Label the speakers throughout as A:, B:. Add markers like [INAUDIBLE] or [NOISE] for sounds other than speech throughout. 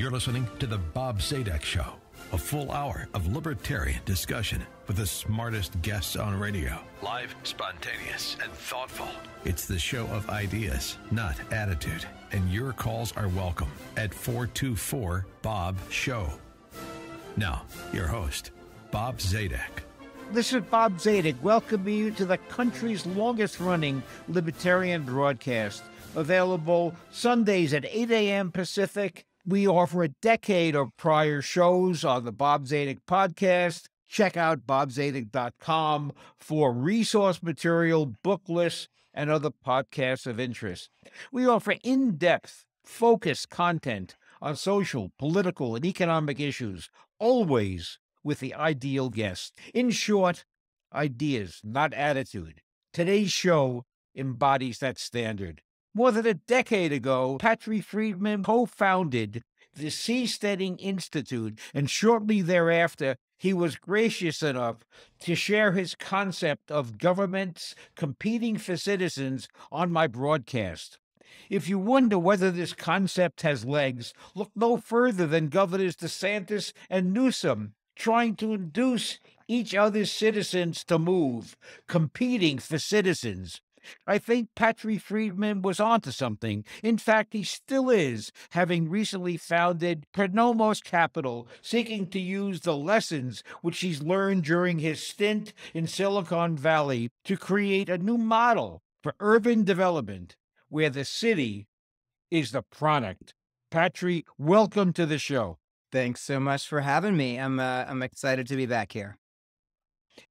A: You're listening to The Bob Zadek Show, a full hour of libertarian discussion with the smartest guests on radio. Live, spontaneous, and thoughtful. It's the show of ideas, not attitude. And your calls are welcome at 424 Bob Show. Now, your host, Bob Zadek.
B: This is Bob Zadek welcoming you to the country's longest running libertarian broadcast, available Sundays at 8 a.m. Pacific. We offer a decade of prior shows on the Bob Zadek podcast. Check out bobzadek.com for resource material, book lists, and other podcasts of interest. We offer in depth, focused content on social, political, and economic issues, always with the ideal guest. In short, ideas, not attitude. Today's show embodies that standard. More than a decade ago, Patri Friedman co founded the Seasteading Institute, and shortly thereafter, he was gracious enough to share his concept of governments competing for citizens on my broadcast. If you wonder whether this concept has legs, look no further than Governors DeSantis and Newsom trying to induce each other's citizens to move, competing for citizens. I think Patri Friedman was onto something. In fact, he still is, having recently founded Pronomos Capital, seeking to use the lessons which he's learned during his stint in Silicon Valley to create a new model for urban development where the city is the product. Patri, welcome to the show.
C: Thanks so much for having me. I'm uh, I'm excited to be back here.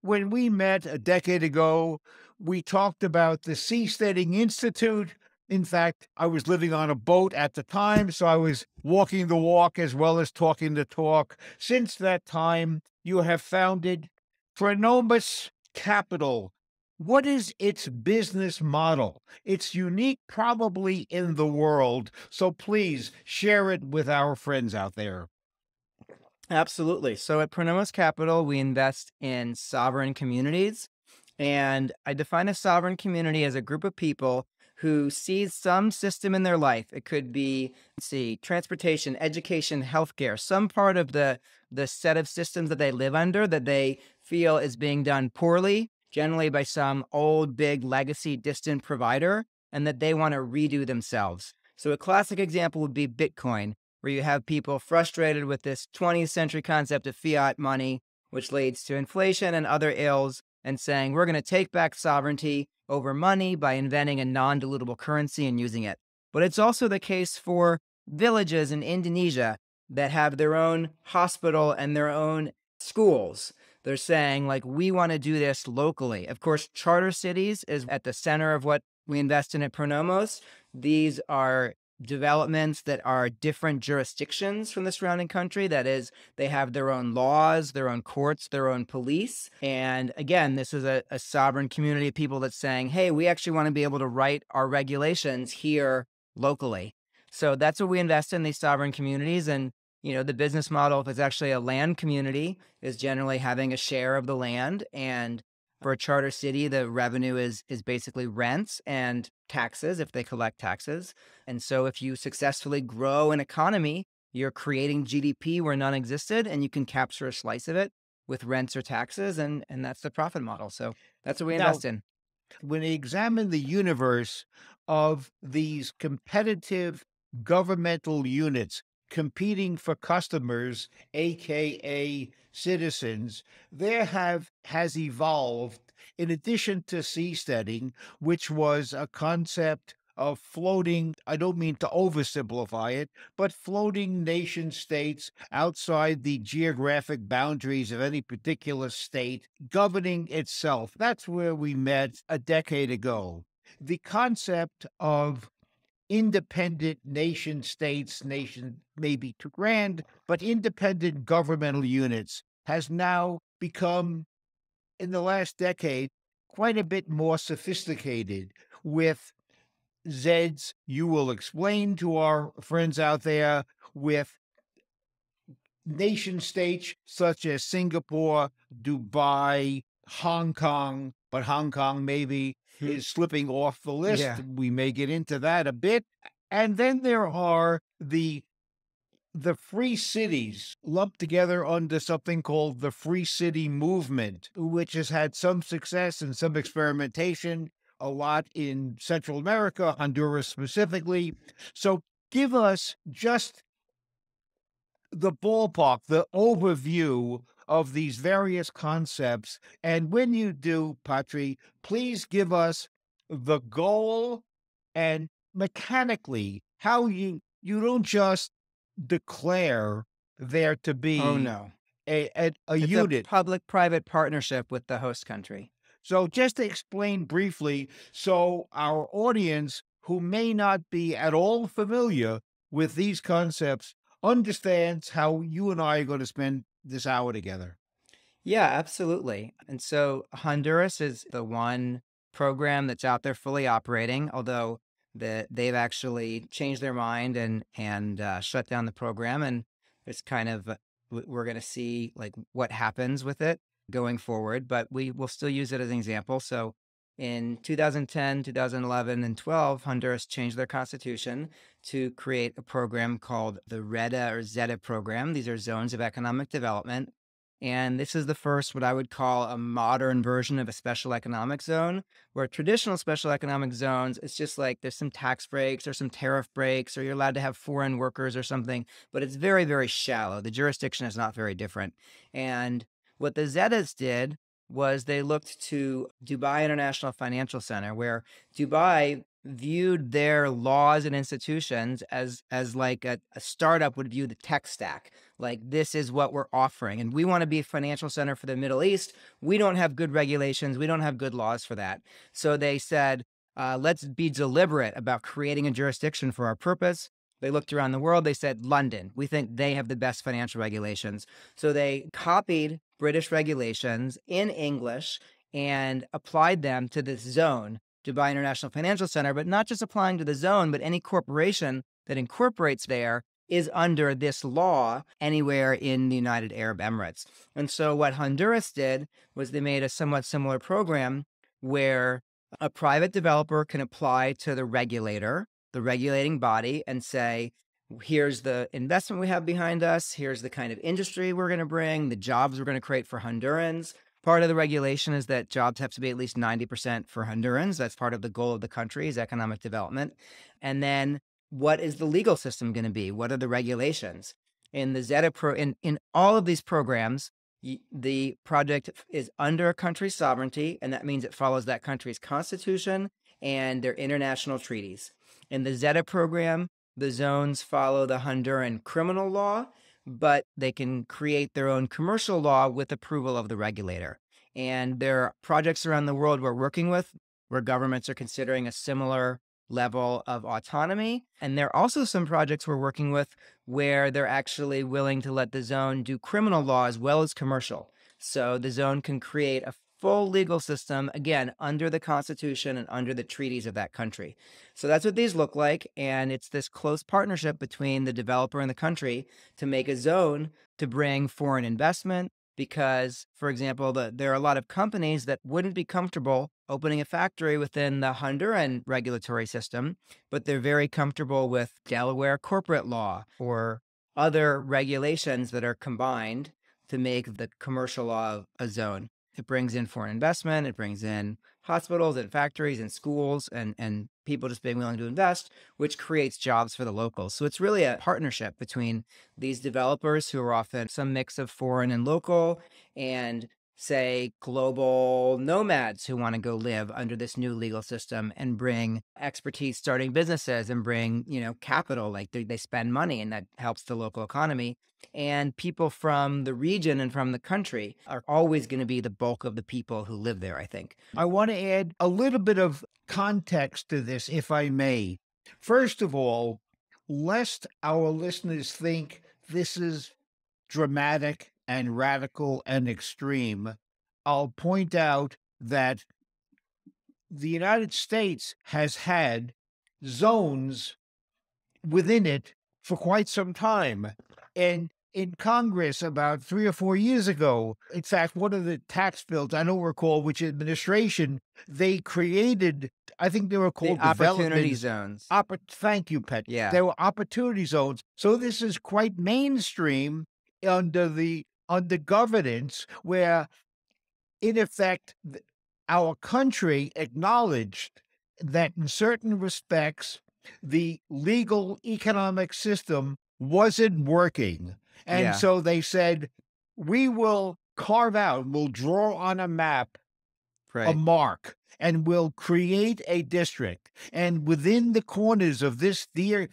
B: When we met a decade ago, we talked about the Seasteading Institute. In fact, I was living on a boat at the time, so I was walking the walk as well as talking the talk. Since that time, you have founded Pronomos Capital. What is its business model? It's unique, probably in the world. So please share it with our friends out there.
C: Absolutely. So at Pronomos Capital, we invest in sovereign communities. And I define a sovereign community as a group of people who sees some system in their life. It could be, see, transportation, education, healthcare, some part of the, the set of systems that they live under that they feel is being done poorly, generally by some old, big, legacy, distant provider, and that they want to redo themselves. So a classic example would be Bitcoin where you have people frustrated with this 20th century concept of fiat money, which leads to inflation and other ills, and saying we're going to take back sovereignty over money by inventing a non dilutable currency and using it. But it's also the case for villages in Indonesia that have their own hospital and their own schools. They're saying, like, we want to do this locally. Of course, charter cities is at the center of what we invest in at Pronomos. These are developments that are different jurisdictions from the surrounding country. That is, they have their own laws, their own courts, their own police. And again, this is a, a sovereign community of people that's saying, hey, we actually want to be able to write our regulations here locally. So that's what we invest in these sovereign communities. And you know, the business model, if it's actually a land community, is generally having a share of the land and for a charter city, the revenue is is basically rents and taxes if they collect taxes. And so if you successfully grow an economy, you're creating GDP where none existed and you can capture a slice of it with rents or taxes and and that's the profit model. So that's what we invest now, in.
B: When we examine the universe of these competitive governmental units competing for customers, aka citizens, there have has evolved in addition to seasteading, which was a concept of floating, I don't mean to oversimplify it, but floating nation states outside the geographic boundaries of any particular state governing itself. That's where we met a decade ago. The concept of independent nation states, nation maybe too grand, but independent governmental units has now become, in the last decade, quite a bit more sophisticated with ZEDEs, you will explain to our friends out there, with nation states such as Singapore, Dubai, Hong Kong, but Hong Kong maybe hmm. is slipping off the list. Yeah. We may get into that a bit. And then there are the the free cities lumped together under something called the Free City Movement, which has had some success and some experimentation, a lot in Central America, Honduras specifically. So give us just the ballpark, the overview of these various concepts. And when you do, Patri, please give us the goal and mechanically how you you don't just declare there to oh, be
C: Oh no.
B: a, a, a unit.
C: public-private partnership with the host country.
B: So just to explain briefly, so our audience who may not be at all familiar with these concepts understands how you and I are going to spend this hour together.
C: Yeah, absolutely. And so Honduras is the one program that's out there fully operating, although the, they've actually changed their mind and and uh, shut down the program. And it's kind of uh, we're going to see like what happens with it going forward, but we will still use it as an example. So in 2010, 2011, and 12, Honduras changed their constitution to create a program called the REDA or ZEDE program. These are zones of economic development. And this is the first, what I would call a modern version of a special economic zone, where traditional special economic zones, it's just like there's some tax breaks or some tariff breaks, or you're allowed to have foreign workers or something, but it's very, very shallow. The jurisdiction is not very different. And what the ZEDEs did was they looked to Dubai International Financial Center, where Dubai viewed their laws and institutions as as like a, a startup would view the tech stack like this is what we're offering and we want to be a financial center for the middle east. We don't have good regulations. We don't have good laws for that. So they said uh, let's be deliberate about creating a jurisdiction for our purpose. They looked around the world. They said london. We think they have the best financial regulations. So they copied british regulations in english and applied them to this zone Dubai International Financial Center, but not just applying to the zone, but any corporation that incorporates there is under this law anywhere in the United Arab Emirates. And so what Honduras did was they made a somewhat similar program where a private developer can apply to the regulator, the regulating body, and say, here's the investment we have behind us, here's the kind of industry we're going to bring, the jobs we're going to create for Hondurans. Part of the regulation is that jobs have to be at least 90% for Hondurans. That's part of the goal of the country is economic development. And then what is the legal system going to be? What are the regulations? In the ZEDE pro in, in all of these programs, the project is under a country's sovereignty, and that means it follows that country's constitution and their international treaties. In the ZEDE program, the zones follow the Honduran criminal law but they can create their own commercial law with approval of the regulator. And there are projects around the world we're working with where governments are considering a similar level of autonomy. And there are also some projects we're working with where they're actually willing to let the zone do criminal law as well as commercial. So the zone can create a full legal system, again, under the Constitution and under the treaties of that country. So that's what these look like. And it's this close partnership between the developer and the country to make a zone to bring foreign investment. Because, for example, the, there are a lot of companies that wouldn't be comfortable opening a factory within the Honduran regulatory system, but they're very comfortable with Delaware corporate law or other regulations that are combined to make the commercial law a zone. It brings in foreign investment. It brings in hospitals and factories and schools and, and people just being willing to invest, which creates jobs for the locals. So it's really a partnership between these developers who are often some mix of foreign and local and say global nomads who want to go live under this new legal system and bring expertise starting businesses and bring you know capital like they, they spend money and that helps the local economy and people from the region and from the country are always going to be the bulk of the people who live there i think
B: I want to add a little bit of context to this, if I may. First of all, lest our listeners think this is dramatic and radical and extreme, I'll point out that the United States has had zones within it for quite some time. And in Congress about three or four years ago. In fact, one of the tax bills, I don't recall which administration, they created, I think they were called
C: the opportunity zones.
B: Oppor- thank you, Pet.
C: Yeah.
B: There were opportunity zones. So this is quite mainstream under the under governance where in effect our country acknowledged that in certain respects the legal economic system wasn't working. And
C: Yeah.
B: so they said, we will carve out, we'll draw on a map
C: Right.
B: a mark and we'll create a district. And within the corners of this dear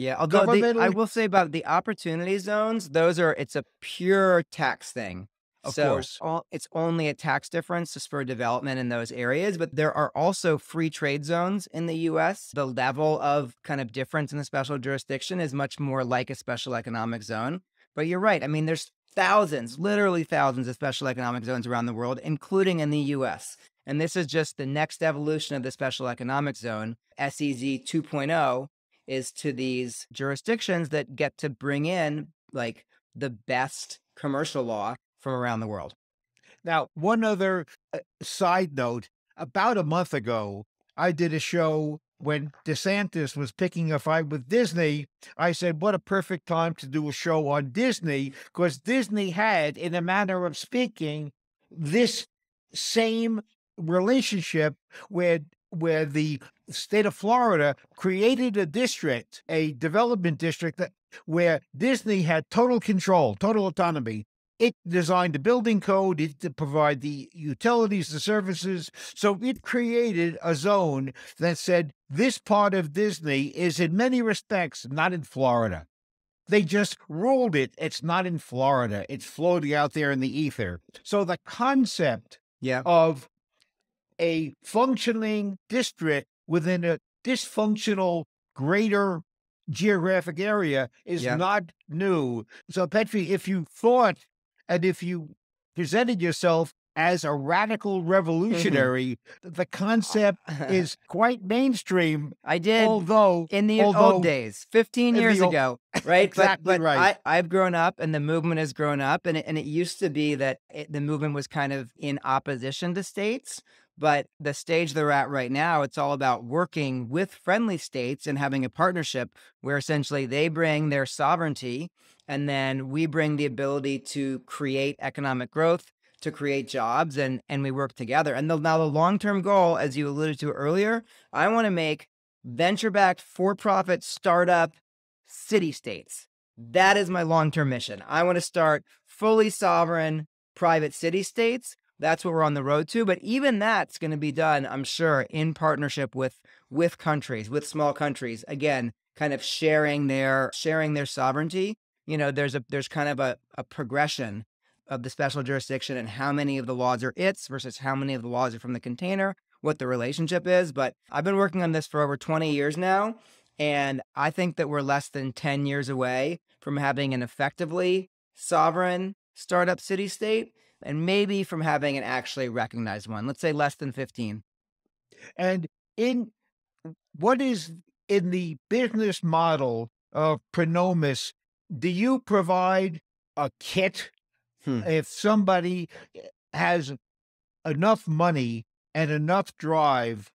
C: Yeah, although the, I will say about the opportunity zones, those are it's a pure tax thing.
B: Of
C: so
B: course.
C: all, it's only a tax difference to spur development in those areas, but there are also free trade zones in the U.S. The level of kind of difference in the special jurisdiction is much more like a special economic zone. But you're right. I mean, there's thousands, literally thousands of special economic zones around the world, including in the U.S. And this is just the next evolution of the special economic zone. SEZ 2.0 is to these jurisdictions that get to bring in like the best commercial law from around the world.
B: Now, one other uh, side note about a month ago, I did a show when DeSantis was picking a fight with Disney. I said, What a perfect time to do a show on Disney, because Disney had, in a manner of speaking, this same relationship where where the state of Florida created a district, a development district that where Disney had total control, total autonomy. It designed the building code, it to provide the utilities, the services. So it created a zone that said this part of Disney is in many respects not in Florida. They just ruled it. It's not in Florida. It's floating out there in the ether. So the concept
C: Yeah.
B: of a functioning district within a dysfunctional greater geographic area is
C: Yeah.
B: not new. So, Patri, if you thought and if you presented yourself as a radical mm-hmm. revolutionary, the concept [LAUGHS] is quite mainstream,
C: I did
B: although
C: in the
B: although-
C: old days, 15 years
B: old-
C: ago, right?
B: Exactly
C: but but
B: right.
C: I, I've grown up and the movement has grown up. And it, and it used to be that it, the movement was kind of in opposition to states. But the stage they're at right now, it's all about working with friendly states and having a partnership where essentially they bring their sovereignty and then we bring the ability to create economic growth, to create jobs, and, and we work together. And the, now, the long term goal, as you alluded to earlier, I want to make venture backed, for profit startup city states. That is my long term mission. I want to start fully sovereign private city states. That's what we're on the road to. But even that's going to be done, I'm sure, in partnership with with countries, with small countries. Again, kind of sharing their sharing their sovereignty. You know, there's a there's kind of a, a progression of the special jurisdiction and how many of the laws are its versus how many of the laws are from the container, what the relationship is. But I've been working on this for over 20 years now. And I think that we're less than 10 years away from having an effectively sovereign startup city state and maybe from having an actually recognized one. Let's say less than 15.
B: And in what is in the business model of Pronomos, do you provide a kit
C: Hmm.
B: if somebody has enough money and enough drive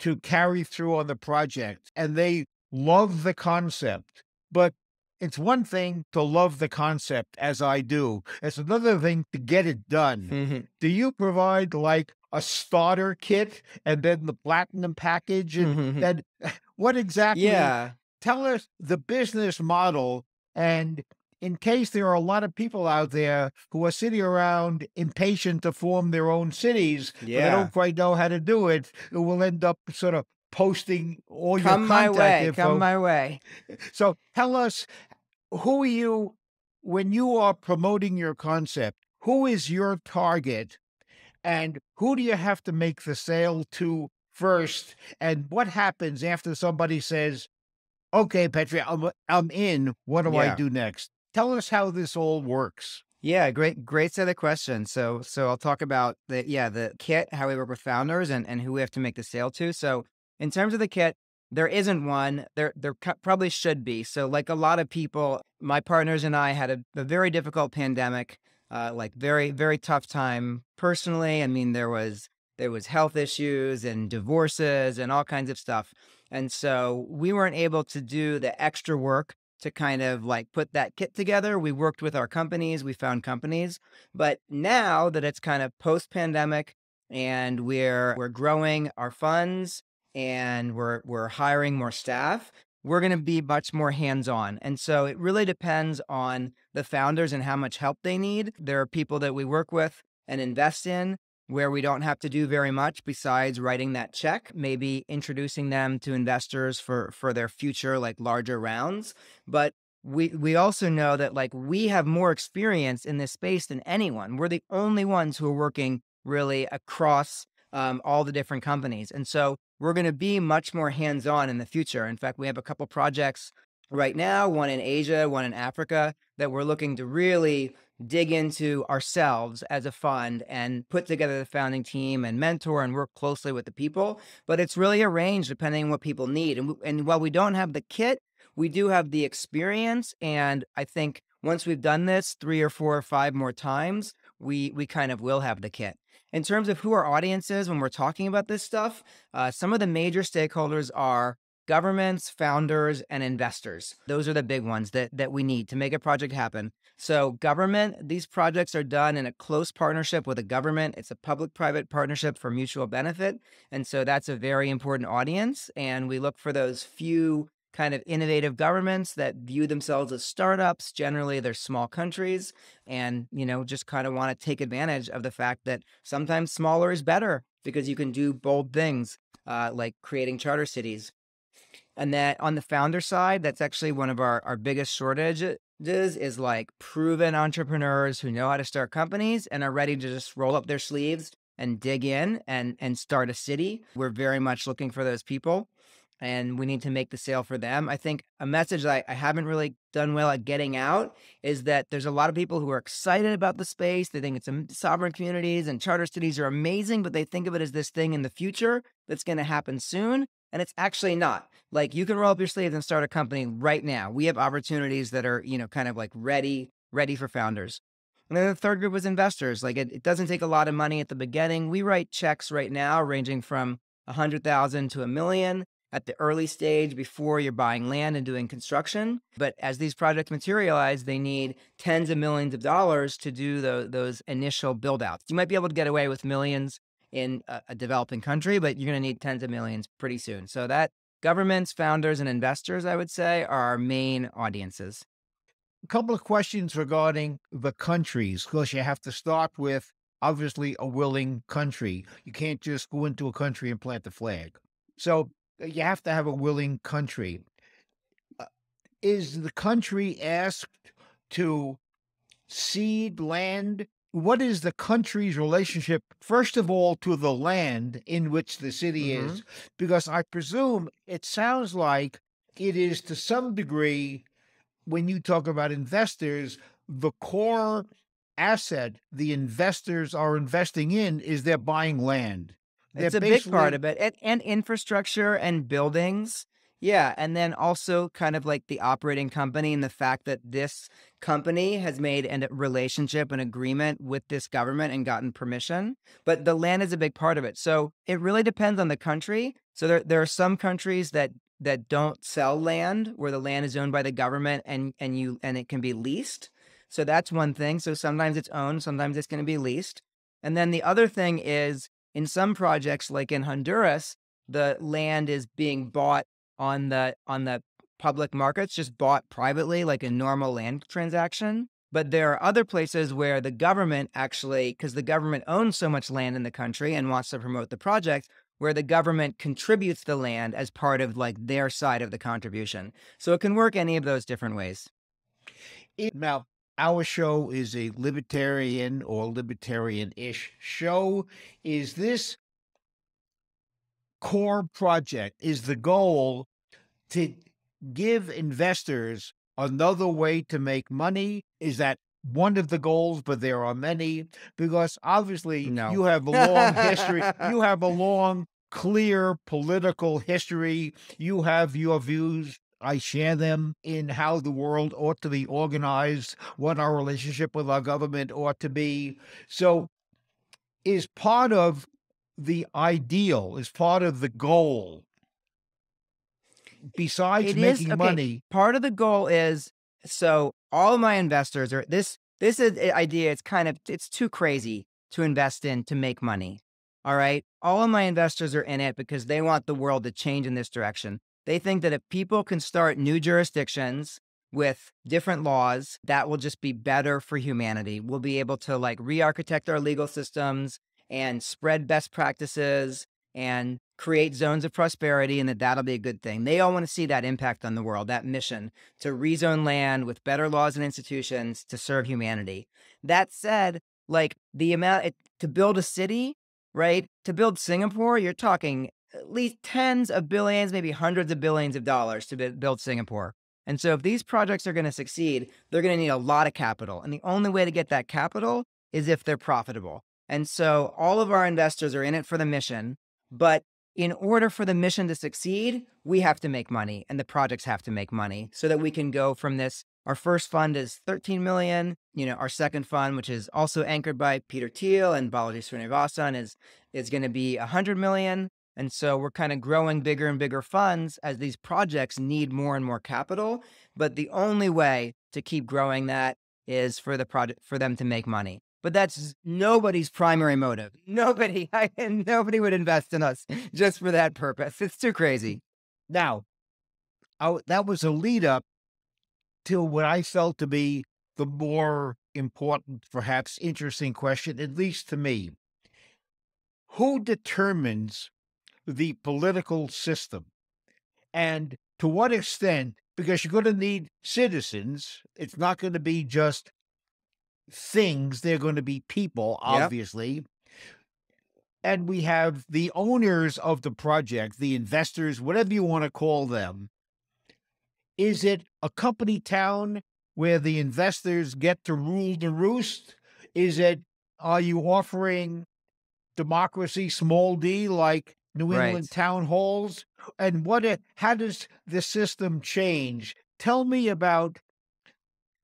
B: to carry through on the project and they love the concept, but it's one thing to love the concept as I do. It's another thing to get it done mm-hmm. do you provide like a starter kit and then the platinum package and mm-hmm. then [SIGHS] what exactly
C: yeah.
B: tell us the business model and in case there are a lot of people out there who are sitting around impatient to form their own cities but they don't quite know how to do it who will end up sort of posting all.
C: Come
B: your
C: my way.
B: info
C: Come my way.
B: so tell us who are you when you are promoting your concept? Who is your target? And who do you have to make the sale to first? And what happens after somebody says, okay, Patri, I'm, I'm in. What do I do next? Tell us how this all works.
C: Yeah, great, great set of questions. So, so I'll talk about the yeah the kit, how we work with founders, and and who we have to make the sale to. So, in terms of the kit, there isn't one. There, there probably should be. So, like a lot of people, my partners and I had a, a very difficult pandemic, uh, like very, very tough time personally. I mean, there was there was health issues and divorces and all kinds of stuff, and so we weren't able to do the extra work to kind of like put that kit together. We worked with our companies, we found companies, but now that it's kind of post pandemic and we're we're growing our funds and we're we're hiring more staff, we're going to be much more hands-on. And so it really depends on the founders and how much help they need. There are people that we work with and invest in where we don't have to do very much besides writing that check, maybe introducing them to investors for for their future like larger rounds. But we we also know that like we have more experience in this space than anyone. We're the only ones who are working really across um, all the different companies. And so we're going to be much more hands on in the future. In fact, we have a couple projects right now, one in Asia, one in Africa, that we're looking to really dig into ourselves as a fund and put together the founding team and mentor and work closely with the people. But it's really arranged depending on what people need. And, and while we don't have the kit, we do have the experience. And I think once we've done this three or four or five more times, we we kind of will have the kit. In terms of who our audience is when we're talking about this stuff, uh, some of the major stakeholders are governments, founders, and investors. Those are the big ones that that we need to make a project happen. So, government, these projects are done in a close partnership with a government. It's a public-private partnership for mutual benefit, and so that's a very important audience. And we look for those few kind of innovative governments that view themselves as startups. Generally, they're small countries and, you know, just kind of want to take advantage of the fact that sometimes smaller is better because you can do bold things uh, like creating charter cities. And that on the founder side, that's actually one of our, our biggest shortages is like proven entrepreneurs who know how to start companies and are ready to just roll up their sleeves and dig in and and start a city. We're very much looking for those people and we need to make the sale for them. I think a message that I, I, haven't really done well at getting out is that there's a lot of people who are excited about the space. They think it's sovereign communities and charter cities are amazing, but they think of it as this thing in the future that's going to happen soon. And it's actually not. Like you can roll up your sleeves and start a company right now. We have opportunities that are, you know, kind of like ready, ready for founders. And then the third group was investors. Like it, it doesn't take a lot of money at the beginning. We write checks right now ranging from a hundred thousand to a million at the early stage before you're buying land and doing construction. But as these projects materialize, they need tens of millions of dollars to do the, those initial build outs. You might be able to get away with millions in a, a developing country, but you're going to need tens of millions pretty soon. So that governments, founders, and investors, I would say, are our main audiences.
B: A couple of questions regarding the countries, because you have to start with obviously a willing country. You can't just go into a country and plant the flag. So you have to have a willing country. Uh, is the country asked to cede land? What is the country's relationship, first of all, to the land in which the city mm-hmm. is? Because I presume it sounds like it is to some degree, when you talk about investors, the core asset the investors are investing in is they're buying land.
C: It's a big part of it. And, and infrastructure and buildings. Yeah. And then also kind of like the operating company and the fact that this company has made a uh, relationship, an agreement with this government and gotten permission. But the land is a big part of it. So it really depends on the country. So there, there are some countries that that don't sell land where the land is owned by the government and and you and it can be leased. So that's one thing. So sometimes it's owned, sometimes it's going to be leased. And then the other thing is in some projects, like in Honduras, the land is being bought on the on the public markets, just bought privately, like a normal land transaction. But there are other places where the government actually, because the government owns so much land in the country and wants to promote the project, where the government contributes the land as part of like their side of the contribution. So it can work any of those different ways.
B: Now, our show is a libertarian or libertarian ish show. Is this core project, is the goal to give investors another way to make money? Is that one of the goals, but there are many? Because obviously, no. you have a long history, you [LAUGHS] have a long clear political history. You have your views. I share them in how the world ought to be organized, what our relationship with our government ought to be. So, is part of the ideal, is part of the goal, besides
C: It
B: making
C: is okay.
B: money.
C: Part of the goal is so all of my investors are this this is idea. It's kind of it's too crazy to invest in to make money. All right. All of my investors are in it because they want the world to change in this direction. They think that if people can start new jurisdictions with different laws, that will just be better for humanity. We'll be able to like re architect our legal systems and spread best practices and create zones of prosperity, and that that'll be a good thing. They all want to see that impact on the world, that mission to rezone land with better laws and institutions to serve humanity. That said, like the amount it, to build a city, right? To build Singapore, you're talking at least tens of billions, maybe hundreds of billions of dollars to build Singapore. And so, if these projects are going to succeed, they're going to need a lot of capital. And the only way to get that capital is if they're profitable. And so, all of our investors are in it for the mission. But in order for the mission to succeed, we have to make money and the projects have to make money so that we can go from this. Our first fund is 13 million. You know, our second fund, which is also anchored by Peter Thiel and Balaji Srinivasan, is is going to be 100 million. And so we're kind of growing bigger and bigger funds as these projects need more and more capital. But the only way to keep growing that is for the project for them to make money. But that's nobody's primary motive. [LAUGHS] Nobody, [LAUGHS] I, nobody would invest in us [LAUGHS] just for that purpose. It's too crazy.
B: Now, I, that was a lead up to what I felt to be the more important, perhaps interesting question, at least to me. Who determines the political system? And to what extent? Because you're going to need citizens. It's not going to be just things, they're going to be people,
C: Yep.
B: obviously. And we have the owners of the project, the investors, whatever you want to call them. Is it a company town where the investors get to rule the roost? Is it, are you offering democracy, small d, like New
C: Right.
B: England town halls? And what, it, how does the system change? Tell me about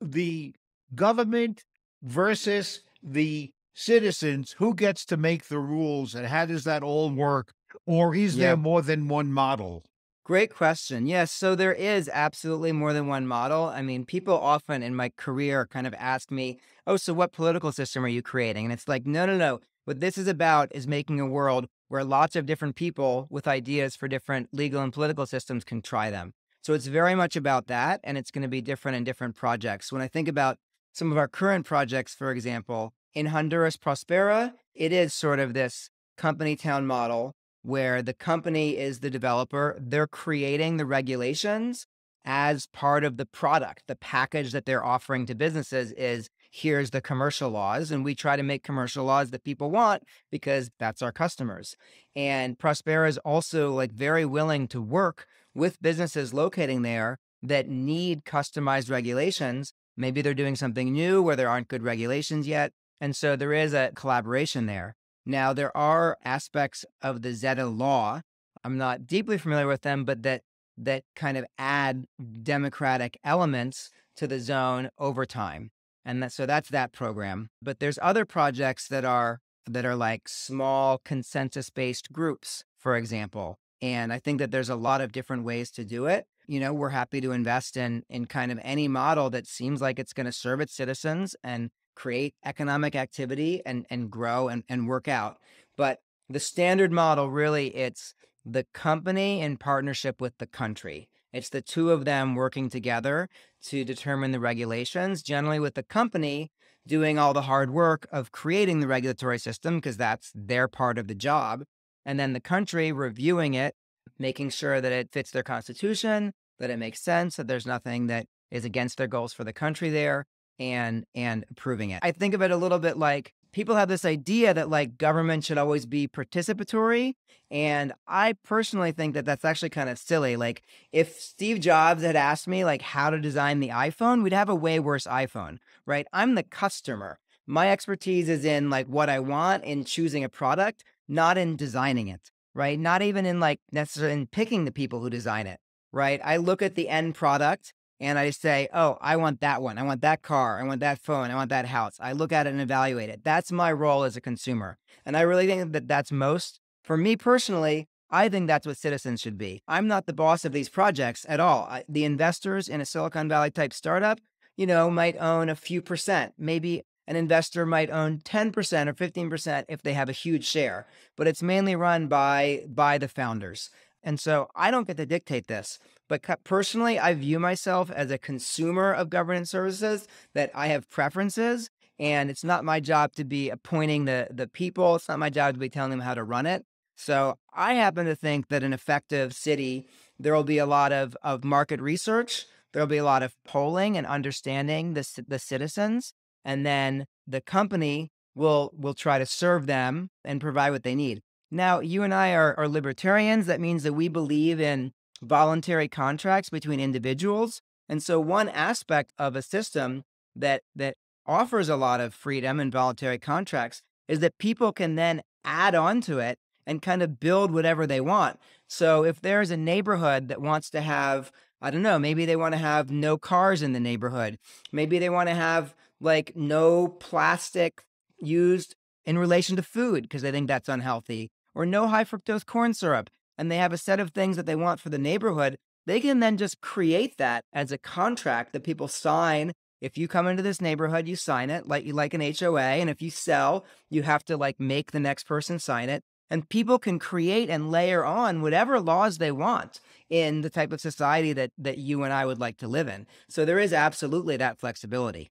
B: the government versus the citizens. Who gets to make the rules and how does that all work? Or is
C: Yeah.
B: there more than one model?
C: Great question. Yes. So there is absolutely more than one model. I mean, people often in my career kind of ask me, oh, so what political system are you creating? And it's like, no, no, no. What this is about is making a world where lots of different people with ideas for different legal and political systems can try them. So it's very much about that. And it's going to be different in different projects. When I think about some of our current projects, for example, in Honduras Prospera, it is sort of this company town model where the company is the developer. They're creating the regulations as part of the product. The package that they're offering to businesses is here's the commercial laws. And we try to make commercial laws that people want because that's our customers. And Prospera is also like very willing to work with businesses locating there that need customized regulations. Maybe they're doing something new where there aren't good regulations yet. And so there is a collaboration there. Now, there are aspects of the ZEDE law. I'm not deeply familiar with them, but that that kind of add democratic elements to the zone over time. And that, so that's that program. But there's other projects that are that are like small consensus-based groups, for example. And I think that there's a lot of different ways to do it. You know, we're happy to invest in in kind of any model that seems like it's going to serve its citizens and create economic activity and and grow and, and work out. But the standard model really it's the company in partnership with the country. It's the two of them working together to determine the regulations, generally with the company doing all the hard work of creating the regulatory system because that's their part of the job. And then the country reviewing it, making sure that it fits their constitution, that it makes sense, that there's nothing that is against their goals for the country there and and approving it. I think of it a little bit like people have this idea that like government should always be participatory and I personally think that that's actually kind of silly. Like if Steve Jobs had asked me like how to design the iPhone, we'd have a way worse iPhone, right? I'm the customer. My expertise is in like what I want in choosing a product, not in designing it. right? Not even in like necessarily in picking the people who design it, right? I look at the end product and I say, oh, I want that one. I want that car. I want that phone. I want that house. I look at it and evaluate it. That's my role as a consumer. And I really think that that's most, for me personally, I think that's what citizens should be. I'm not the boss of these projects at all. I, the investors in a Silicon Valley type startup, you know, might own a few percent. Maybe an investor might own 10% or 15% if they have a huge share, but it's mainly run by by the founders. And so I don't get to dictate this. But personally, I view myself as a consumer of governance services, that I have preferences. And it's not my job to be appointing the, the people. It's not my job to be telling them how to run it. So I happen to think that an effective city, there will be a lot of, of market research. There'll be a lot of polling and understanding the, the citizens. And then the company will will try to serve them and provide what they need. Now, you and I are, are libertarians. That means that we believe in voluntary contracts between individuals. And so one aspect of a system that that offers a lot of freedom and voluntary contracts is that people can then add on to it and kind of build whatever they want. So if there's a neighborhood that wants to have, I don't know, maybe they want to have no cars in the neighborhood. Maybe they want to have like no plastic used in relation to food because they think that's unhealthy or no high fructose corn syrup and they have a set of things that they want for the neighborhood, they can then just create that as a contract that people sign. If you come into this neighborhood, you sign it like you like an HOA. And if you sell, you have to like make the next person sign it. And people can create and layer on whatever laws they want in the type of society that that you and I would like to live in. So there is absolutely that flexibility.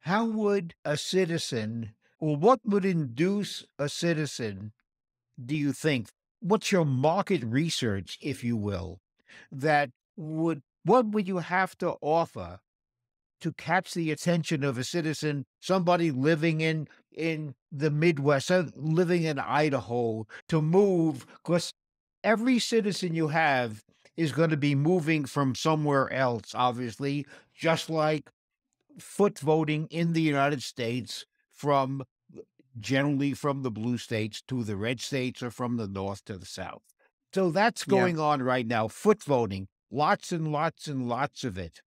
B: How would a citizen or what would induce a citizen, do you think, what's your market research, if you will, that would what would you have to offer to catch the attention of a citizen, somebody living in in the Midwest, living in Idaho, to move? Because every citizen you have is going to be moving from somewhere else, obviously, just like foot voting in the United States from generally from the blue states to the red states or from the north to the south. So that's going yeah. on right now. Foot voting, lots and lots and lots of it.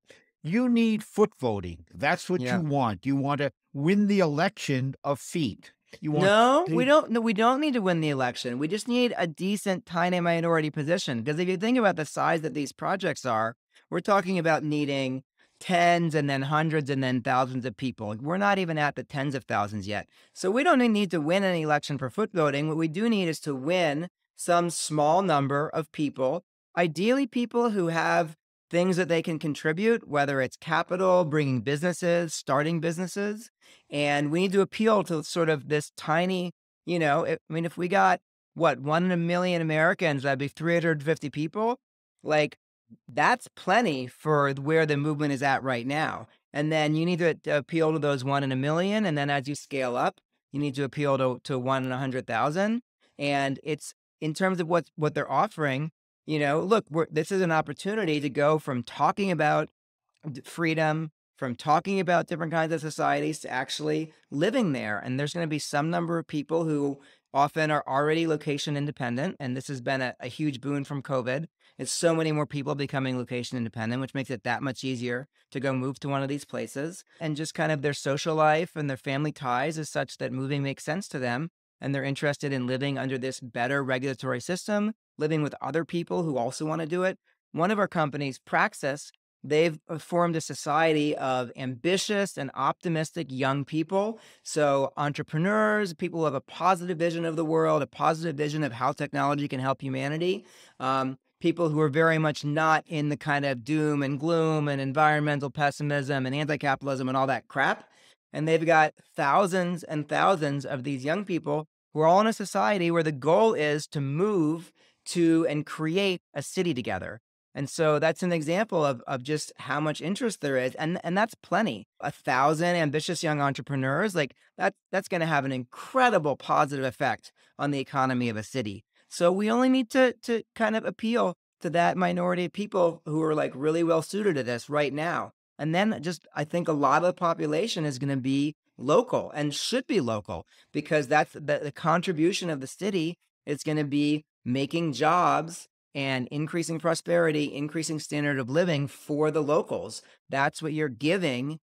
B: You need foot voting. That's what yeah. you want. You want to win the election of feet. You want
C: no, to... we don't. No, we don't need to win the election. We just need a decent, tiny minority position. Because if you think about the size that these projects are, we're talking about needing tens and then hundreds and then thousands of people. We're not even at the tens of thousands yet. So we don't need to win an election for foot voting. What we do need is to win some small number of people, ideally people who have things that they can contribute, whether it's capital, bringing businesses, starting businesses. And we need to appeal to sort of this tiny, you know, I mean, if we got what, one in a million Americans, that'd be 350 people. Like that's plenty for where the movement is at right now. And then you need to appeal to those one in a million. And then as you scale up, you need to appeal to, to one in a hundred thousand. And it's in terms of what, what they're offering, you know, look, this is an opportunity to go from talking about freedom, from talking about different kinds of societies to actually living there. And there's going to be some number of people who often are already location independent. And this has been a, a huge boon from COVID. It's so many more people becoming location independent, which makes it that much easier to go move to one of these places. And just kind of their social life and their family ties is such that moving makes sense to them. And they're interested in living under this better regulatory system, living with other people who also want to do it. One of our companies, Praxis, they've uh, formed a society of ambitious and optimistic young people. So, entrepreneurs, people who have a positive vision of the world, a positive vision of how technology can help humanity. Um, people who are very much not in the kind of doom and gloom and environmental pessimism and anti capitalism and all that crap. And they've got thousands and thousands of these young people who are all in a society where the goal is to move to and create a city together. And so that's an example of, of just how much interest there is. And, and that's plenty. A thousand ambitious young entrepreneurs, like that, that's going to have an incredible positive effect on the economy of a city. So we only need to to kind of appeal to that minority of people who are like really well suited to this right now. And then just I think a lot of the population is going to be local and should be local because that's the, the contribution of the city It's going to be making jobs and increasing prosperity, increasing standard of living for the locals. That's what you're giving.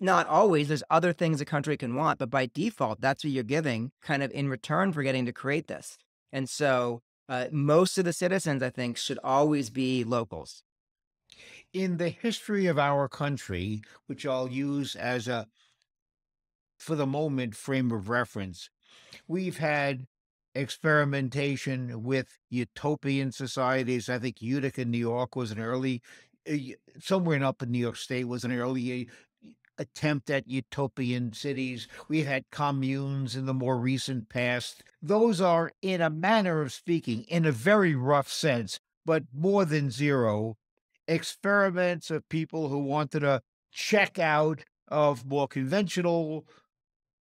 C: Not always, there's other things a country can want, but by default, that's what you're giving kind of in return for getting to create this. And so uh, most of the citizens, I think, should always be locals.
B: In the history of our country, which I'll use as a, for the moment, frame of reference, we've had experimentation with utopian societies. I think Utica, New York was an early, uh, somewhere up in New York State was an early uh, attempt at utopian cities. We've had communes in the more recent past. Those are, in a manner of speaking, in a very rough sense, but more than zero, experiments of people who wanted to check out of more conventional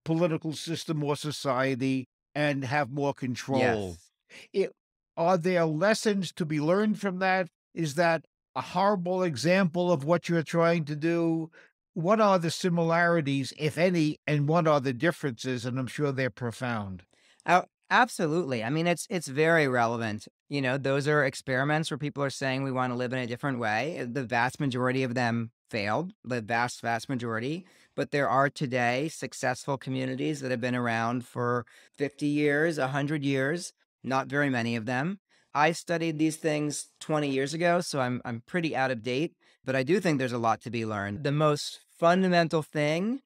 B: political system or society and have more control.
C: Yes.
B: It, are there lessons to be learned from that? Is that a horrible example of what you're trying to do? What are the similarities, if any, and what are the differences? And I'm sure they're profound.
C: Oh, absolutely. I mean, it's it's very relevant. You know, those are experiments where people are saying we want to live in a different way. The vast majority of them failed, the vast, vast majority. But there are today successful communities that have been around for 50 years, 100 years, not very many of them. I studied these things 20 years ago, so I'm, I'm pretty out of date, but I do think there's a lot to be learned. The most fundamental thing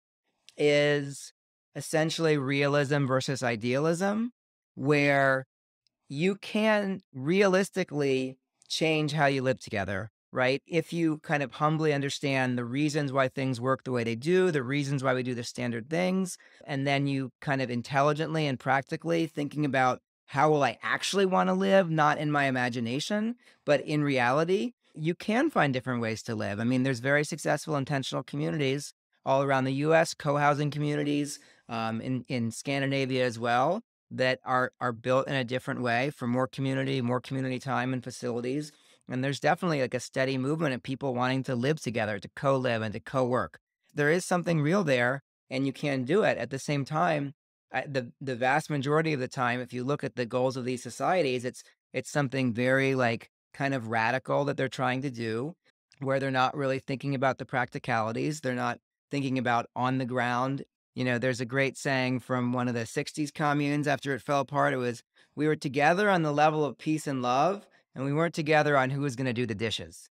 C: is essentially realism versus idealism, where you can realistically change how you live together right? If you kind of humbly understand the reasons why things work the way they do, the reasons why we do the standard things, and then you kind of intelligently and practically thinking about how will I actually want to live, not in my imagination, but in reality, you can find different ways to live. I mean, there's very successful intentional communities all around the US, co-housing communities um, in, in Scandinavia as well that are are built in a different way for more community, more community time and facilities and there's definitely like a steady movement of people wanting to live together, to co live and to co work. There is something real there, and you can do it. At the same time, the the vast majority of the time, if you look at the goals of these societies, it's it's something very like kind of radical that they're trying to do, where they're not really thinking about the practicalities. They're not thinking about on the ground. You know, there's a great saying from one of the 60s communes after it fell apart. It was, We were together on the level of peace and love, and we weren't together on who was going to do the dishes.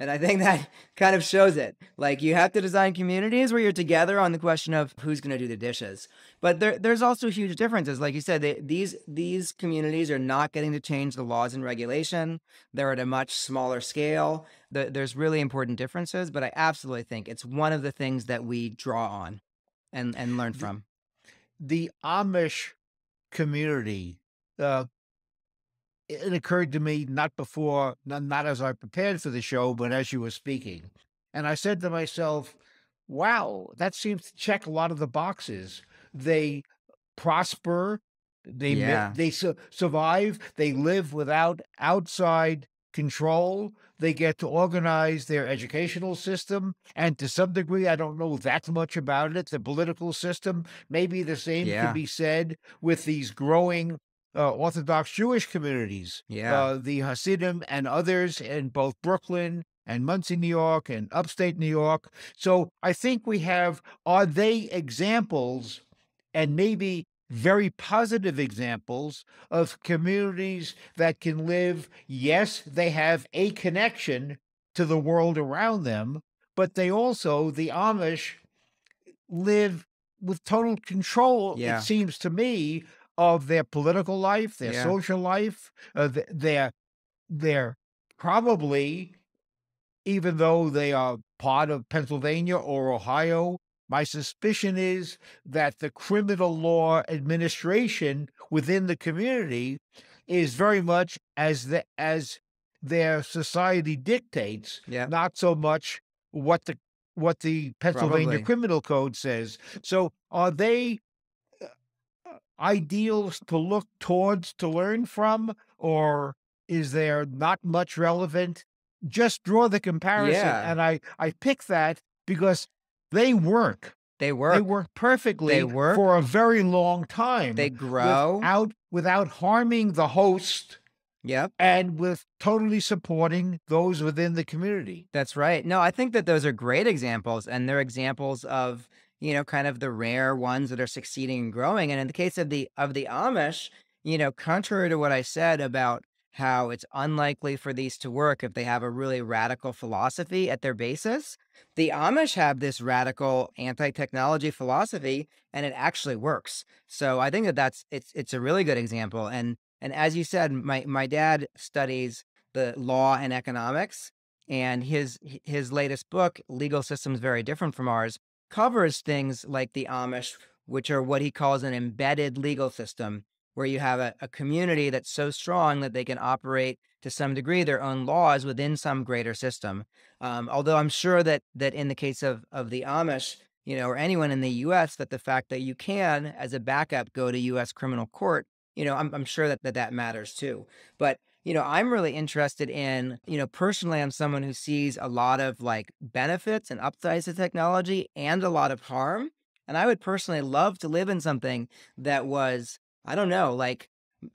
C: And I think [LAUGHS] that kind of shows it. Like you have to design communities where you're together on the question of who's going to do the dishes. But there, there's also huge differences. Like you said, they, these these communities are not getting to change the laws and regulation. They're at a much smaller scale. The, there's really important differences. But I absolutely think it's one of the things that we draw on and and learn from.
B: The, the Amish community, uh, it occurred to me not before, not, not as I prepared for the show, but as you were speaking. And I said to myself, wow, that seems to check a lot of the boxes. They prosper, they
C: yeah.
B: they su- survive, they live without outside control. They get to organize their educational system. And to some degree, I don't know that much about it, the political system. Maybe the same
C: yeah.
B: could be said with these growing uh, Orthodox Jewish communities,
C: yeah,
B: uh, the Hasidim and others in both Brooklyn and Monsey, New York, and upstate New York. So I think we have are they examples, and maybe very positive examples of communities that can live. Yes, they have a connection to the world around them, but they also the Amish live with total control.
C: Yeah.
B: It seems to me of their political life, their
C: Yeah.
B: social life, uh, th- their probably, even though they are part of Pennsylvania or Ohio, my suspicion is that the criminal law administration within the community is very much as the as their society dictates,
C: Yeah.
B: not so much what the what the Pennsylvania
C: Probably.
B: Criminal Code says. So are they ideals to look towards to learn from, or is there not much relevant? Just draw the comparison.
C: Yeah.
B: And I, I pick that because they work.
C: They work.
B: They work perfectly
C: They work.
B: for a very long time.
C: They grow.
B: without without harming the host
C: Yep.
B: and with totally supporting those within the community.
C: That's right. No, I think that those are great examples, and they're examples of you know kind of the rare ones that are succeeding and growing. And in the case of the of the Amish, you know, contrary to what I said about how it's unlikely for these to work if they have a really radical philosophy at their basis, the Amish have this radical anti-technology philosophy, and it actually works. So I think that that's it's it's a really good example. And and as you said, my my dad studies the law and economics and his his latest book legal systems very different from ours covers things like the amish which are what he calls an embedded legal system where you have a, a community that's so strong that they can operate to some degree their own laws within some greater system. Um, although i'm sure that that in the case of of the amish you know or anyone in the us that the fact that you can as a backup go to us criminal court you know i'm, I'm sure that, that that matters too. But you know, I'm really interested in, you know, personally, I'm someone who sees a lot of like benefits and upsides to technology and a lot of harm. And I would personally love to live in something that was, I don't know, like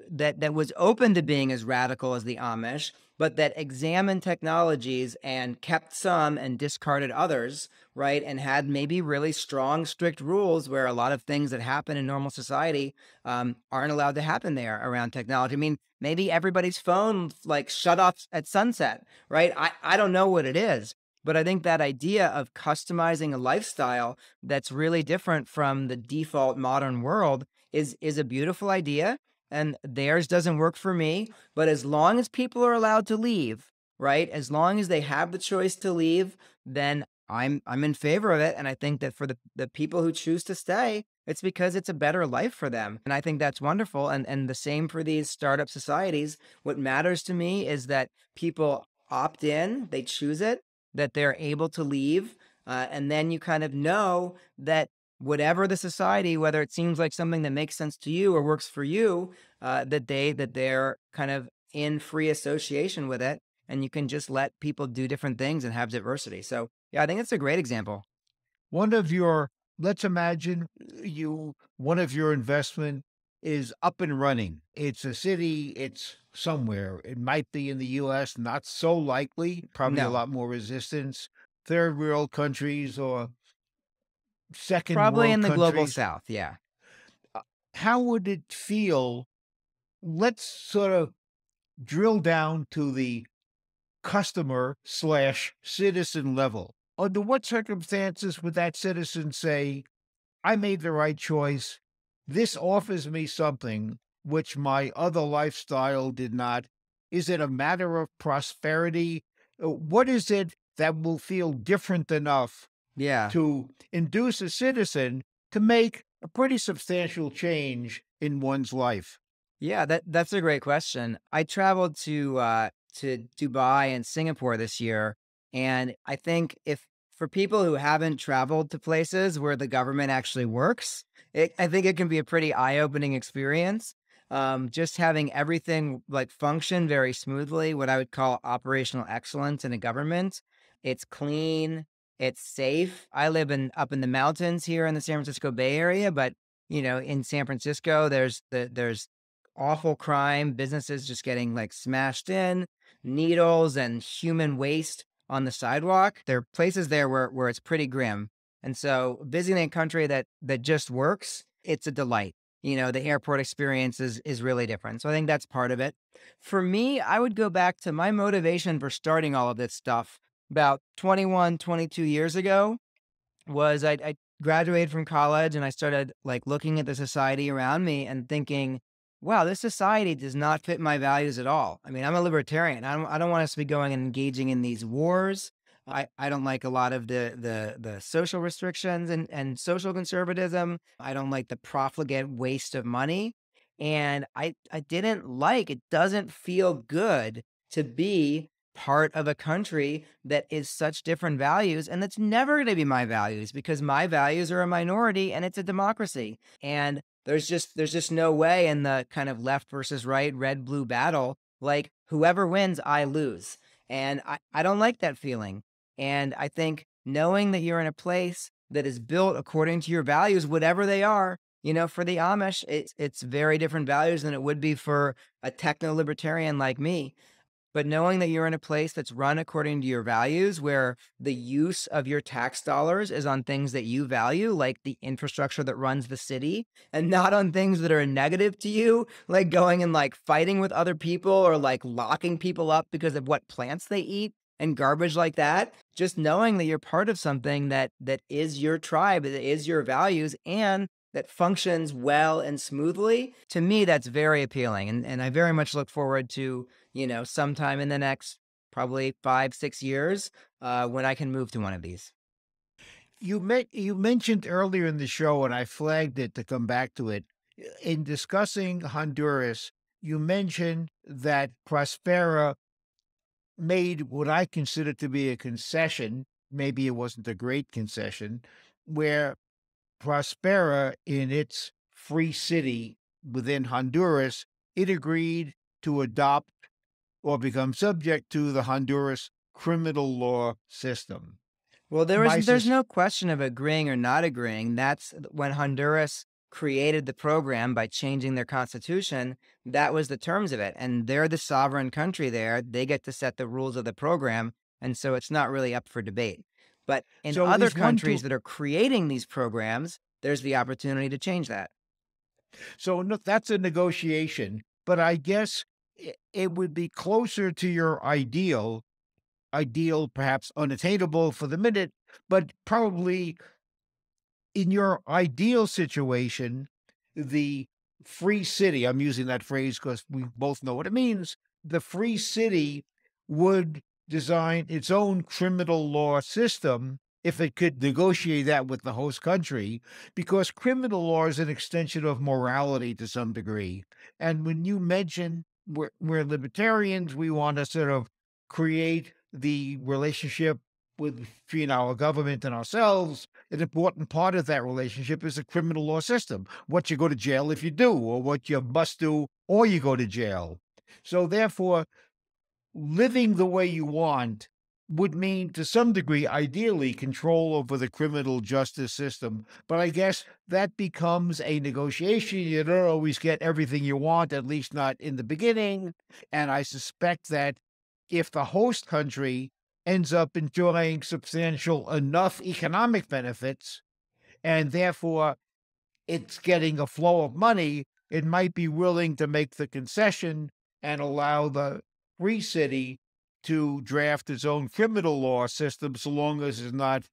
C: that that was open to being as radical as the Amish, but that examined technologies and kept some and discarded others, right? And had maybe really strong, strict rules where a lot of things that happen in normal society um, aren't allowed to happen there around technology. I mean, maybe everybody's phone like shut off at sunset, right? I, I don't know what it is. But I think that idea of customizing a lifestyle that's really different from the default modern world is is a beautiful idea and theirs doesn't work for me. But as long as people are allowed to leave, right? As long as they have the choice to leave, then I'm I'm in favor of it. And I think that for the, the people who choose to stay, it's because it's a better life for them. And I think that's wonderful. And and the same for these startup societies. What matters to me is that people opt in, they choose it, that they're able to leave. Uh, and then you kind of know that whatever the society, whether it seems like something that makes sense to you or works for you, uh, that they that they're kind of in free association with it, and you can just let people do different things and have diversity. So yeah, I think it's a great example.
B: One of your let's imagine you one of your investment is up and running. It's a city, it's somewhere. It might be in the US, not so likely, probably a lot more resistance. Third world countries or second
C: Probably in the global south. Yeah.
B: how would it feel? Let's sort of drill down to the customer slash citizen level. Under what circumstances would that citizen say, I made the right choice? This offers me something which my other lifestyle did not. Is it a matter of prosperity? Uh, What is it that will feel different enough
C: Yeah.
B: to induce a citizen to make a pretty substantial change in one's life.
C: Yeah, that that's a great question. I traveled to uh to Dubai and Singapore this year, and I think if for people who haven't traveled to places where the government actually works, it, I think it can be a pretty eye-opening experience. Um, just having everything like function very smoothly, what I would call operational excellence in a government. It's clean, it's safe. I live in up in the mountains here in the San Francisco Bay Area, but you know, in San Francisco, there's the there's awful crime, businesses just getting like smashed in, needles and human waste on the sidewalk. There are places there where, where it's pretty grim. And so visiting a country that that just works, it's a delight. You know, the airport experience is is really different. So I think that's part of it. For me, I would go back to my motivation for starting all of this stuff about 21, 22 years ago was I, I graduated from college and I started like looking at the society around me and thinking, wow, this society does not fit my values at all. I mean, I'm a libertarian. I don't, I don't want us to be going and engaging in these wars. I, I don't like a lot of the the the social restrictions and, and social conservatism. I don't like the profligate waste of money. And I, I didn't like it doesn't feel good to be part of a country that is such different values and that's never going to be my values because my values are a minority and it's a democracy and there's just there's just no way in the kind of left versus right red blue battle like whoever wins i lose and i, I don't like that feeling and i think knowing that you're in a place that is built according to your values, whatever they are. You know, for the Amish, it's it's very different values than it would be for a techno libertarian like me. But knowing that you're in a place that's run according to your values, where the use of your tax dollars is on things that you value, like the infrastructure that runs the city, and not on things that are negative to you, like going and like fighting with other people or like locking people up because of what plants they eat and garbage like that just knowing that you're part of something that that is your tribe that is your values and that functions well and smoothly to me that's very appealing and, and i very much look forward to you know, sometime in the next probably five, six years uh, when I can move to one of these.
B: You met, you mentioned earlier in the show, and I flagged it to come back to it. In discussing Honduras, you mentioned that Prospera made what I consider to be a concession. Maybe it wasn't a great concession, where Prospera, in its free city within Honduras, it agreed to adopt or become subject to the Honduras criminal law system.
C: Well, there was, there's no question of agreeing or not agreeing. That's when Honduras created the program by changing their constitution. That was the terms of it. And they're the sovereign country there. They get to set the rules of the program. And so it's not really up for debate. But in so other countries that are creating these programs, there's the opportunity to change that.
B: So no, that's a negotiation. But I guess it would be closer to your ideal, ideal, perhaps unattainable for the minute, but probably in your ideal situation, the free city, I'm using that phrase because we both know what it means, the free city would design its own criminal law system if it could negotiate that with the host country, because criminal law is an extension of morality to some degree. And when you mention we're, we're libertarians. We want to sort of create the relationship with between our government and ourselves. An important part of that relationship is the criminal law system. What you go to jail if you do, or what you must do, or you go to jail. So therefore, living the way you want would mean to some degree, ideally, control over the criminal justice system. But I guess that becomes a negotiation. You don't always get everything you want, at least not in the beginning. And I suspect that if the host country ends up enjoying substantial enough economic benefits, and therefore it's getting a flow of money, it might be willing to make the concession and allow the free city to draft its own criminal law system so long as it's not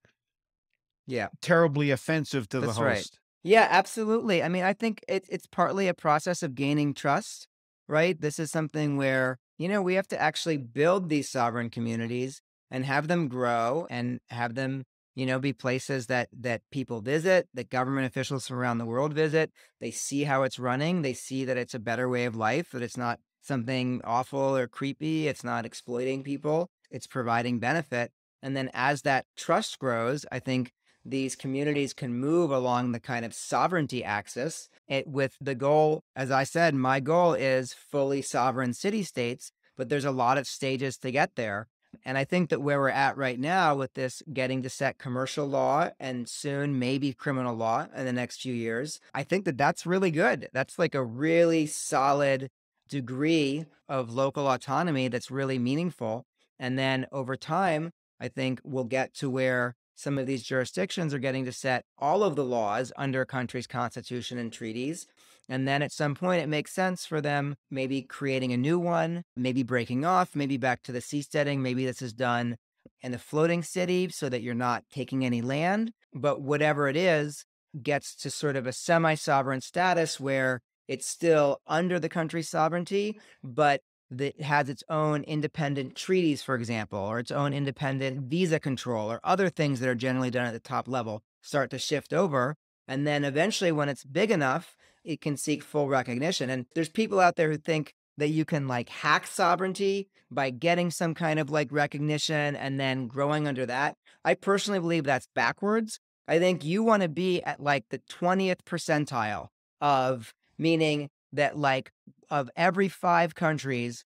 C: yeah
B: terribly offensive to
C: That's
B: the host.
C: Right. Yeah, absolutely. I mean, I think it, it's partly a process of gaining trust, right? This is something where, you know, we have to actually build these sovereign communities and have them grow and have them, you know, be places that that people visit, that government officials from around the world visit. They see how it's running. They see that it's a better way of life, that it's not something awful or creepy. It's not exploiting people, it's providing benefit. And then as that trust grows, I think these communities can move along the kind of sovereignty axis it, with the goal, as I said, my goal is fully sovereign city states, but there's a lot of stages to get there. And I think that where we're at right now with this getting to set commercial law and soon maybe criminal law in the next few years, I think that that's really good. That's like a really solid degree of local autonomy that's really meaningful. And then over time, I think we'll get to where some of these jurisdictions are getting to set all of the laws under a country's constitution and treaties. And then at some point, it makes sense for them maybe creating a new one, maybe breaking off, maybe back to the seasteading. Maybe this is done in a floating city so that you're not taking any land. But whatever it is, gets to sort of a semi sovereign status where it's still under the country's sovereignty, but that has its own independent treaties, for example, or its own independent visa control, or other things that are generally done at the top level start to shift over. And then eventually, when it's big enough, it can seek full recognition. And there's people out there who think that you can like hack sovereignty by getting some kind of like recognition and then growing under that. I personally believe that's backwards. I think you want to be at like the 20th percentile of meaning that like of every five countries,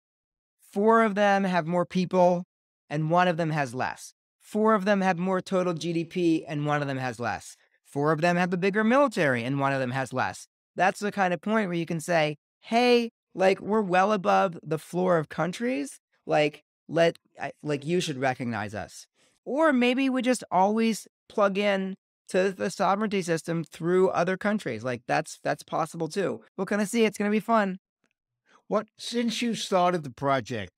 C: four of them have more people and one of them has less. four of them have more total GDP and one of them has less. Four of them have a bigger military and one of them has less. That's the kind of point where you can say, hey, like we're well above the floor of countries. Like, let, like you should recognize us. Or maybe we just always plug in to the sovereignty system through other countries. Like that's that's possible too. We're gonna see. It's gonna be fun.
B: What since you started the project,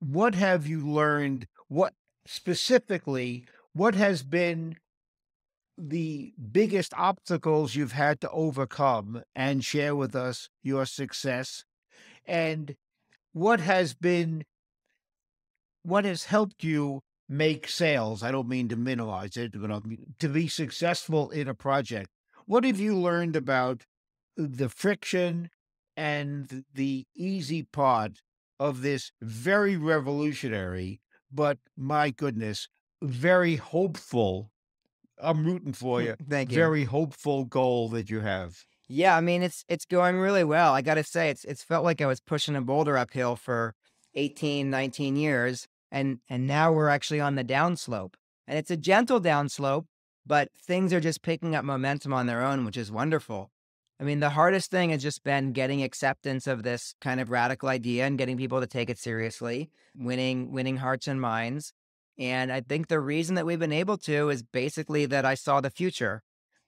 B: what have you learned? What specifically, what has been the biggest obstacles you've had to overcome and share with us your success? And what has been, what has helped you make sales? I don't mean to minimize it, but to be successful in a project. What have you learned about the friction and the easy part of this very revolutionary, but my goodness, very hopeful I'm rooting for hmm, you.
C: Thank you.
B: Very hopeful goal that you have.
C: Yeah, I mean it's it's going really well. I got to say it's it's felt like I was pushing a boulder uphill for 18, 19 years and and now we're actually on the downslope. And it's a gentle downslope, but things are just picking up momentum on their own, which is wonderful. I mean, the hardest thing has just been getting acceptance of this kind of radical idea and getting people to take it seriously, winning winning hearts and minds. And I think the reason that we've been able to is basically that I saw the future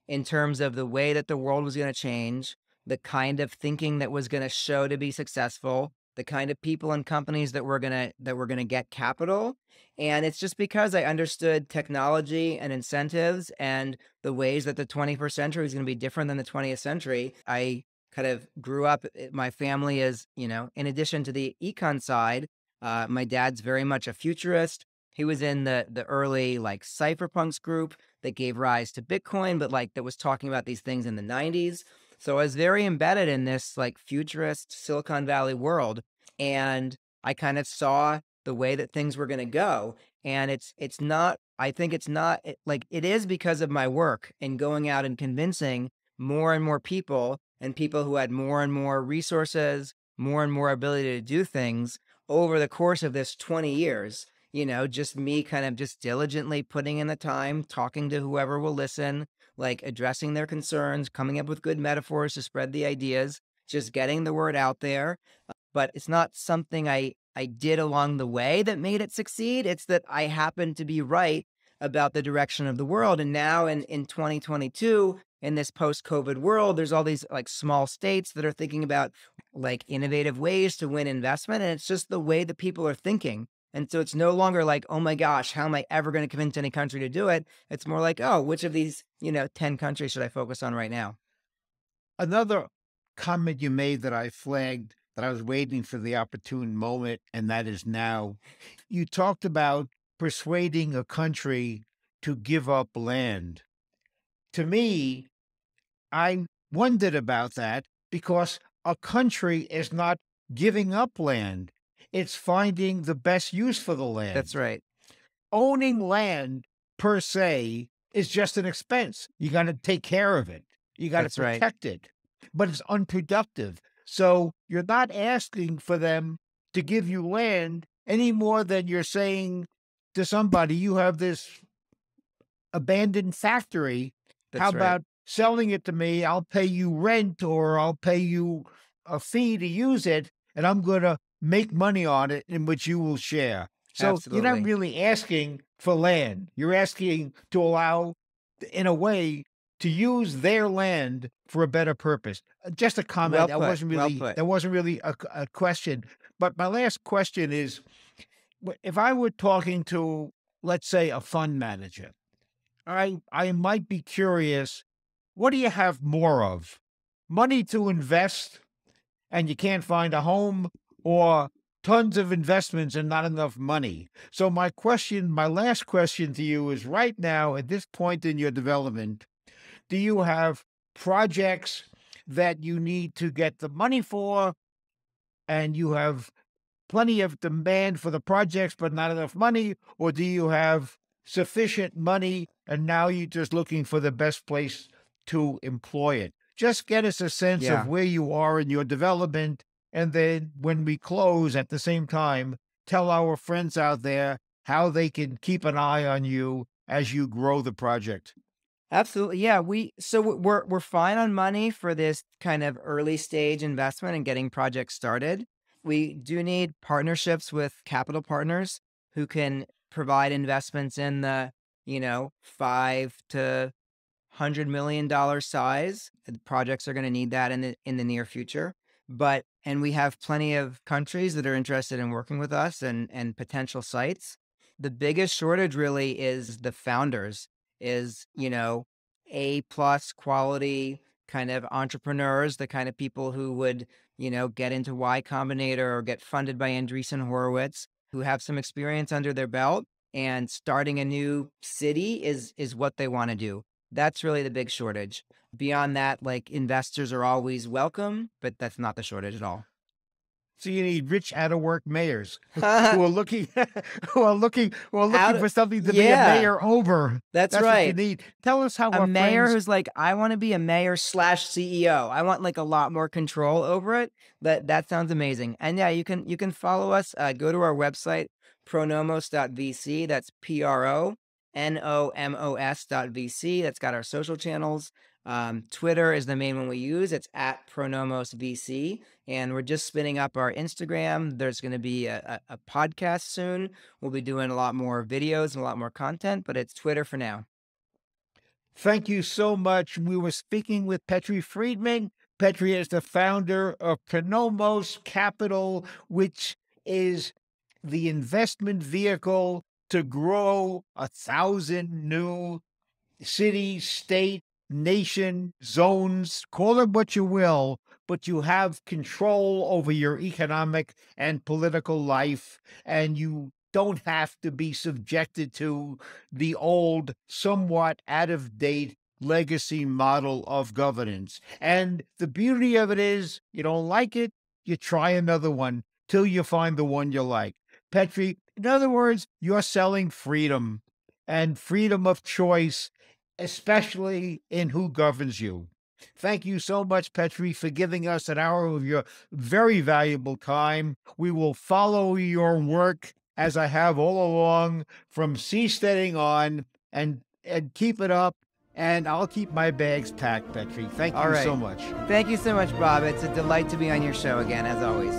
C: in terms of the way that the world was going to change, the kind of thinking that was going to show to be successful, the kind of people and companies that were to that were to get capital. And it's just because I understood technology and incentives and the ways that the 21st century is going to be different than the 20th century. I kind of grew up eh, my family is, you know, in addition to the econ side, uh, my dad's very much a futurist he was in the the early like cypherpunks group that gave rise to Bitcoin, but like that was talking about these things in the 90s. So I was very embedded in this like futurist Silicon Valley world. And I kind of saw the way that things were going to go. And it's it's not, I think it's not it, like it is because of my work and going out and convincing more and more people and people who had more and more resources, more and more ability to do things over the course of this 20 years you know, just me kind of just diligently putting in the time, talking to whoever will listen, like addressing their concerns, coming up with good metaphors to spread the ideas, just getting the word out there. Uh, but it's not something I I did along the way that made it succeed. It's that I happened to be right about the direction of the world. And now in, in 2022, in this post-COVID world, there's all these like small states that are thinking about like innovative ways to win investment. And it's just the way that people are thinking. And so it's no longer like, oh my gosh, how am I ever going to convince any country to do it? It's more like, oh, which of these, you know, 10 countries should I focus on right now?
B: Another comment you made that I flagged that I was waiting for the opportune moment, and that is now. You talked about persuading a country to give up land. To me, I wondered about that because a country is not giving up land it's finding the best use for the land.
C: That's right.
B: Owning land per se is just an expense. You got to take care of it. You got to protect right. it, but it's unproductive. So you're not asking for them to give you land any more than you're saying to somebody, you have this abandoned factory. That's How about selling it to me? I'll pay you rent or I'll pay you a fee to use it, and I'm going to make money on it in which you will share. So Absolutely. you're not really asking for land. You're asking to allow, in a way, to use their land for a better purpose. Uh, just a comment. Well that wasn't really well that wasn't really a, a question. But my last question is, if I were talking to, let's say, a fund manager, I I might be curious. What do you have more of? Money to invest, and you can't find a home, or tons of investments and not enough money. So, my question, my last question to you is right now, at this point in your development, do you have projects that you need to get the money for and you have plenty of demand for the projects but not enough money? Or do you have sufficient money and now you're just looking for the best place to employ it? Just get us a sense yeah. of where you are in your development and then when we close at the same time, tell our friends out there how they can keep an eye on you as you grow the project.
C: Absolutely. Yeah, we so we're we're fine on money for this kind of early stage investment and getting projects started. We do need partnerships with capital partners who can provide investments in the, you know, 5 to 100 million dollar size. The projects are going to need that in the in the near future. But and we have plenty of countries that are interested in working with us and and potential sites. The biggest shortage really is the founders is, you know, A plus quality kind of entrepreneurs, the kind of people who would, you know, get into Y Combinator or get funded by Andreessen Horowitz, who have some experience under their belt and starting a new city is is what they want to do. That's really the big shortage. Beyond that, like investors are always welcome, but that's not the shortage at all.
B: So you need rich out of work mayors [LAUGHS] [LAUGHS] who are looking who are looking who are looking
C: Out-
B: for something to
C: yeah.
B: be a mayor over.
C: That's,
B: That's what
C: right.
B: you need. Tell us how
C: a mayor
B: friends-
C: who's like, I want to be a mayor slash CEO. I want like a lot more control over it. That that sounds amazing. And yeah, you can you can follow us. Uh, go to our website pronomos.vc. That's p r o n o m o s dot vc. That's got our social channels. Um, Twitter is the main one we use. It's at Pronomos VC. and we're just spinning up our Instagram. There's going to be a, a, a podcast soon. We'll be doing a lot more videos and a lot more content, but it's Twitter for now.
B: Thank you so much. We were speaking with Patri Friedman. Patri is the founder of Pronomos Capital, which is the investment vehicle to grow a thousand new cities, state, nation, zones, call them what you will, but you have control over your economic and political life, and you don't have to be subjected to the old, somewhat out of date legacy model of governance. And the beauty of it is, you don't like it, you try another one till you find the one you like. Patri, in other words, you're selling freedom and freedom of choice, especially in who governs you. Thank you so much, Patri, for giving us an hour of your very valuable time. We will follow your work as I have all along from seasteading on and and keep it up. And I'll keep my bags packed, Patri. Thank you
C: All right.
B: so much.
C: Thank you so much, Bob. It's a delight to be on your show again, as always.